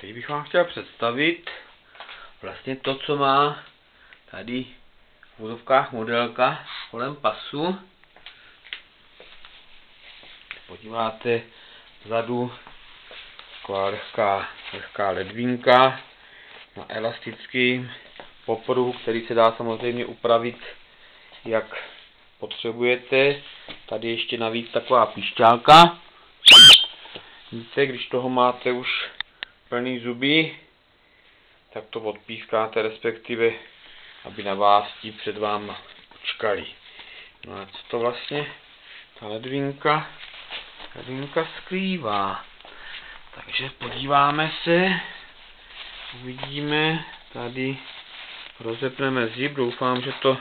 Teď bych vám chtěl představit vlastně to, co má tady v úzovkách modelka kolem pasu. Podíváte vzadu taková lehká, lehká ledvinka na elastický popruhu, který se dá samozřejmě upravit, jak potřebujete. Tady ještě navíc taková pišťálka. Víte, když toho máte už plný zuby, tak to odpískáte, respektive, aby na vás ti před váma počkali. No a co to vlastně ta ledvinka, ledvinka skrývá? Takže podíváme se, uvidíme, tady rozepneme zip, doufám, že to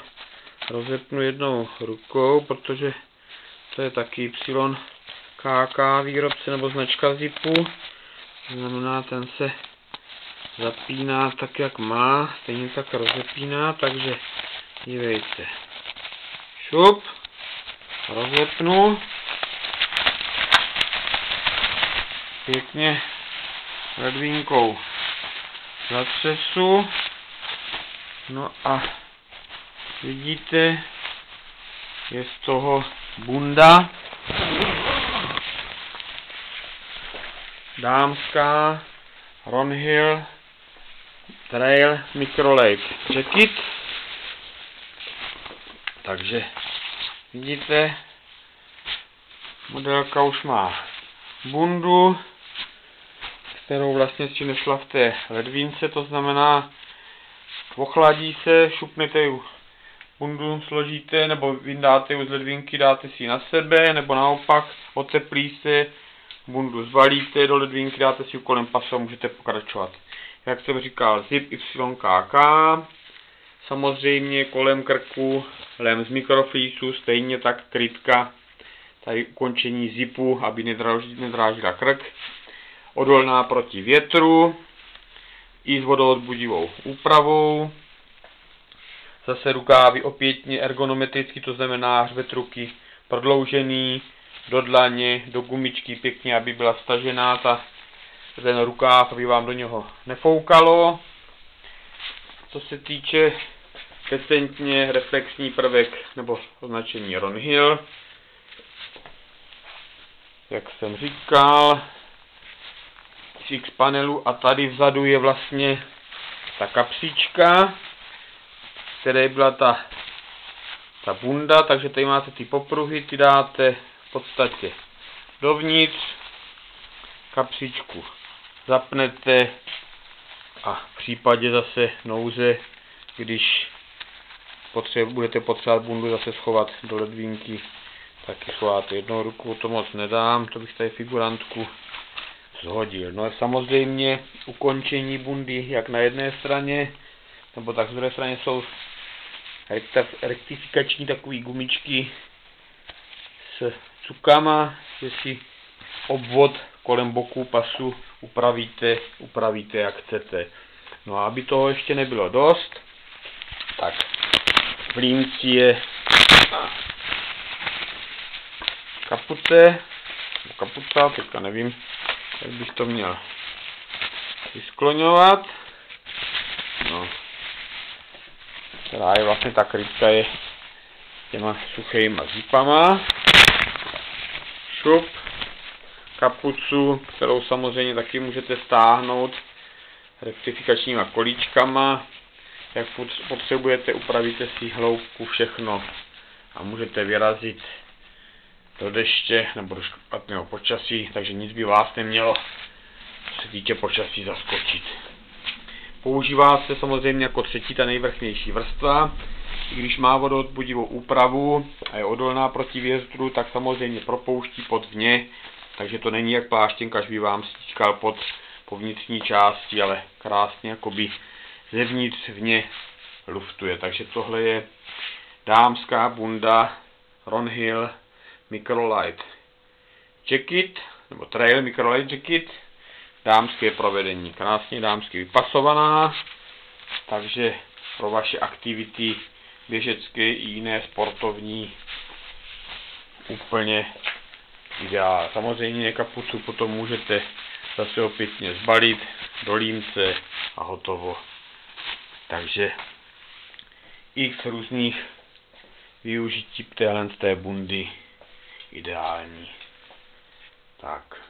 rozepnu jednou rukou, protože to je taky Y KK výrobce nebo značka zipu. Znamená, ten se zapíná tak, jak má, stejně tak rozepíná, takže dívejte. Šup, rozepnu. Pěkně ledvinkou zatřesu. No a vidíte, je z toho bunda. Dámská Ronhill Trail Micro Lake Jacket. Takže vidíte, modelka už má bundu, kterou vlastně nesla v té ledvince, to znamená, ochladí se, šupnete ju bundu složíte, nebo vyndáte ju z ledvinky, dáte si ji na sebe, nebo naopak oteplí se, bundu zvalíte do ledvinky, dáte si kolem pasu a můžete pokračovat. Jak jsem říkal, zip YKK, samozřejmě kolem krku lem z mikroflísu, stejně tak krytka, tady ukončení zipu, aby nedrážila krk, odolná proti větru, i s vodoodbudivou úpravou, zase rukávy opětně ergonometricky, to znamená hřbet ruky prodloužený, do dlaně, do gumičky pěkně, aby byla stažená ta, ten rukáv, aby vám do něho nefoukalo. Co se týče decentně reflexní prvek nebo označení Ronhill, jak jsem říkal, X panelu a tady vzadu je vlastně ta kapsička, které byla ta, ta bunda, takže tady máte ty popruhy, ty dáte podstatě dovnitř, kapsičku zapnete a v případě zase nouze, když potřebu, budete potřebovat bundu zase schovat do ledvinky, taky schováte jednou ruku, to moc nedám, to bych tady figurantku zhodil. No a samozřejmě ukončení bundy, jak na jedné straně, nebo tak z druhé straně jsou rektifikační takové gumičky s cukama, že si obvod kolem boku pasu upravíte, upravíte jak chcete. No a aby toho ještě nebylo dost, tak v límci je kapuce, kapuca, teďka nevím, jak bych to měl vyskloňovat. No. Která je vlastně ta krytka je těma suchýma zipama šup, kapucu, kterou samozřejmě taky můžete stáhnout rektifikačníma kolíčkama. Jak potřebujete, upravíte si hloubku všechno a můžete vyrazit do deště nebo do špatného počasí, takže nic by vás nemělo, se týče počasí, zaskočit. Používá se samozřejmě jako třetí ta nejvrchnější vrstva, i když má vodoodbudivou úpravu a je odolná proti větru, tak samozřejmě propouští pod vně, takže to není jak pláštěnka, až by vám stíčkal pod po vnitřní části, ale krásně jakoby zevnitř vně luftuje. Takže tohle je dámská bunda Ronhill Microlight Jacket, nebo Trail Microlight Jacket, dámské provedení, krásně dámsky vypasovaná, takže pro vaše aktivity běžecké i jiné sportovní úplně ideál. Samozřejmě kapucu potom můžete zase opětně zbalit, do límce a hotovo. Takže x různých využití téhle z té bundy ideální. Tak.